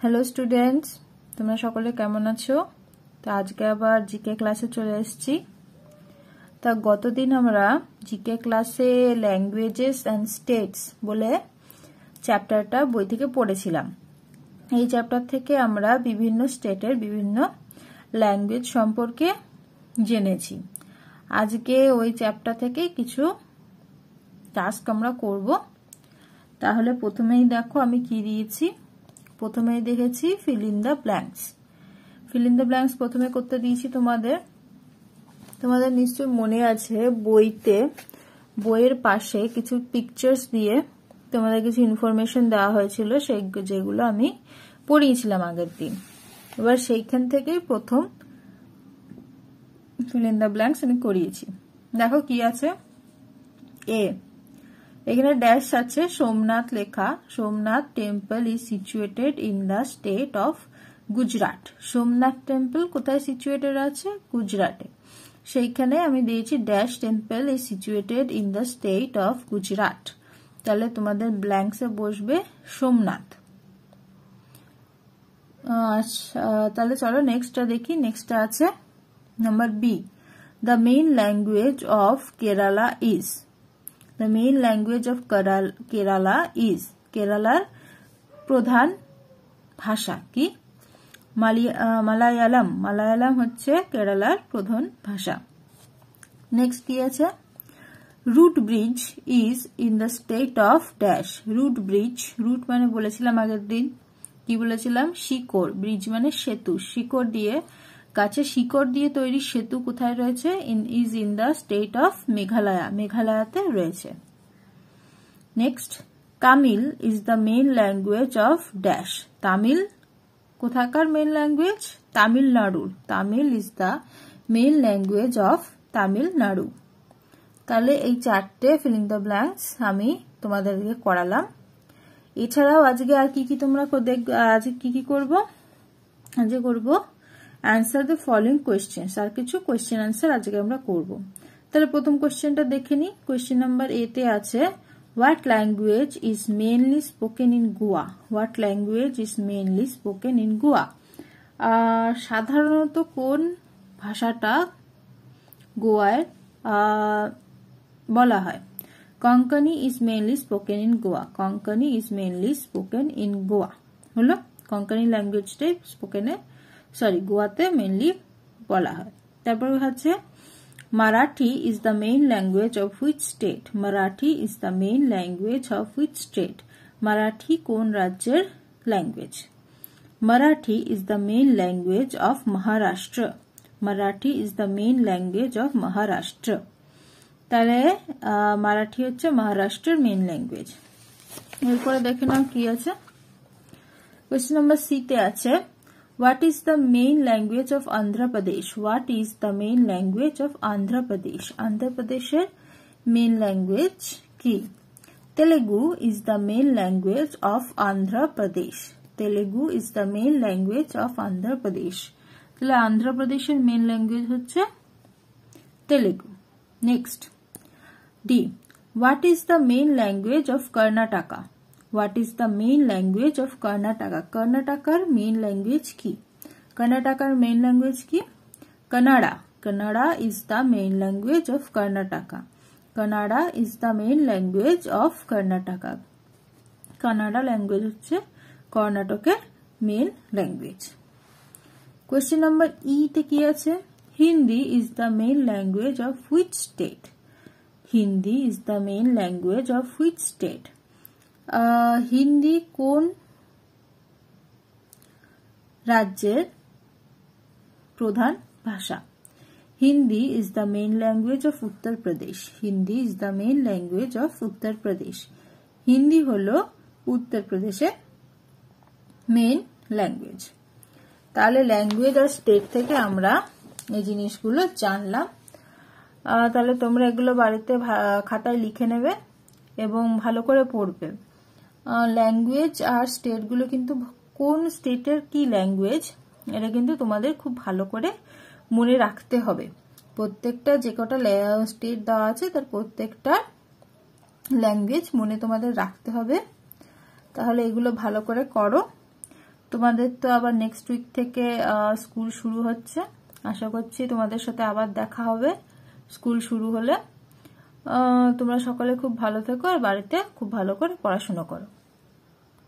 Hello students তোমরা সকলে কেমন আছো? তো আজকে আবার জিকে ক্লাসে চলে এসেছি। তা গতদিন আমরা জিকে ক্লাসে ল্যাঙ্গুয়েজেস অ্যান্ড স্টেটস বলে চ্যাপ্টারটা বই থেকে পড়েছিলাম। এই চ্যাপ্টার থেকে আমরা বিভিন্ন স্টেটের বিভিন্ন ল্যাঙ্গুয়েজ সম্পর্কে জেনেছি। আজকে ওই চ্যাপ্টার থেকে কিছু টাস্ক আমরা করব। তাহলে প্রথমেই দেখো আমি কি দিয়েছি। প্রথমেই দেখেছি fill in the blanks fill in the blanks প্রথমে করতে দিয়েছি তোমাদের। তোমাদের নিশ্চয় মনে আছে বইতে, বইয়ের পাশে কিছু পিকচার্স দিয়ে তোমাদের কিছু ইনফরমেশন দেওয়া হয়েছিল, সেই যেগুলো আমি পড়িয়েছিলাম আগের দিন। এবার সেইখান থেকেই প্রথম ফিল ইন দ্য ব্ল্যাঙ্কস আমি করিয়েছি। দেখো কি আছে। এ এখানে ড্যাশ আছে, সোমনাথ লেখা, Somnath temple is situated in the state of Gujarat Somnath temple কোথায় সিচুয়েটেড আছে? গুজরাটে সেইখানে আমি দিয়েছি dash temple is situated in the state of Gujarat তাহলে তোমাদের ব্ল্যাঙ্কসে বসবে সোমনাথ। আচ্ছা তাহলে চলো নেক্সটটা দেখি। নেক্সটটা আছে number B the main language of Kerala is the main language of Kerala is কেরালার প্রধান ভাষা কি? মালায়ালাম মালায়ালাম হচ্ছে কেরালার প্রধান ভাষা। নেক্সট কি আছে? Root bridge is in the state of dash root bridge root মানে বলেছিলাম আগের দিন। কি বলেছিলাম? শিকড়। ব্রিজ মানে সেতু। শিকড় দিয়ে গাছে শিকড় দিয়ে তৈরি সেতু কোথায় রয়েছে? In is in the state of Meghalaya মেঘালয়াতে রয়েছে। Next Tamil is the main language of dash Tamil কোথাকার মেইন ল্যাঙ্গুয়েজ তামিলনাড়ুর Tamil is the main language of Tamil Nadu. তাহলে এই চারটে ফিলিং দ্য ব্ল্যাঙ্কস আমি তোমাদেরকে করালাম। এছাড়াও আজকে আর কি কি তোমরা আজকে কি কি করব? আজকে করব অ্যান্সার দ্য ফলোইং কোয়েশ্চেন আর কিছু কোয়েশ্চেন অ্যান্সার আজকে আমরা করব। তাহলে প্রথম কোয়েশ্চেনটা দেখে নিই। কোয়েশ্চেন নাম্বার এতে আছে what language is mainly spoken in Goa what language is mainly spoken in Goa সাধারণত কোন ভাষাটা গোয়ায় বলা হয়? Konkani is mainly spoken in Goa Konkani is mainly spoken in Goa হলো কঙ্কনি ল্যাঙ্গুয়েজটাই স্পোকেনে সরি গোয়াতে মেনলি বলা হয়। তারপর হচ্ছে Marathi is the main language of which state Marathi is the main language of which state Marathi কোন রাজ্যের language Marathi is the main language of Maharashtra Marathi is the main language of Maharashtra তাহলে মারাঠি হচ্ছে মহারাষ্ট্রের main language এরপরে দেখে নাও কি আছে। Question number সিতে আছে What is the main language of Andhra Pradesh? What is the main language of Andhra Pradesh? Andhra Pradesher main language ki Telugu is the main language of Andhra Pradesh. Telugu is the main language of Andhra Pradesh. তাহলে আন্ধ্র প্রদেশের main language হচ্ছে Telugu next D what is the main language of Karnataka What is the main language of Karnataka কর্ণাটকার main language কি কর্ণাটকার main language কি Kannada Kannada is the main language of Karnataka Kannada is the main language of Karnataka Kannada language হচ্ছে কর্ণাটকের main language question number ইতে কি আছে Hindi is the main language of which state Hindi is the main language of which state Hindi কোন রাজ্যের প্রধান ভাষা? Hindi is the main language of Uttar Pradesh Hindi is the main language of Uttar Pradesh Hindi হল উত্তর প্রদেশের main language তাহলে language আর state থেকে আমরা এই জিনিসগুলো জানলাম। তাহলে তোমরা এগুলো বাড়িতে খাতায় লিখে নেবে এবং ভালো করে পড়বে। ল্যাঙ্গুয়েজ আর স্টেটগুলো কিন্তু কোন স্টেটের কি ল্যাঙ্গুয়েজ এটা কিন্তু তোমাদের খুব ভালো করে মনে রাখতে হবে। প্রত্যেকটা যে কটা স্টেট দেওয়া আছে, তার প্রত্যেকটা ল্যাঙ্গুয়েজ মনে তোমাদের রাখতে হবে। তাহলে এগুলো ভালো করে করো। তোমাদের তো আবার নেক্সট উইক থেকে স্কুল শুরু হচ্ছে। আশা করছি তোমাদের সাথে আবার দেখা হবে। স্কুল শুরু হলে তোমরা সকলে খুব ভালো থেকো আর বাড়িতে খুব ভালো করে পড়াশুনো করো।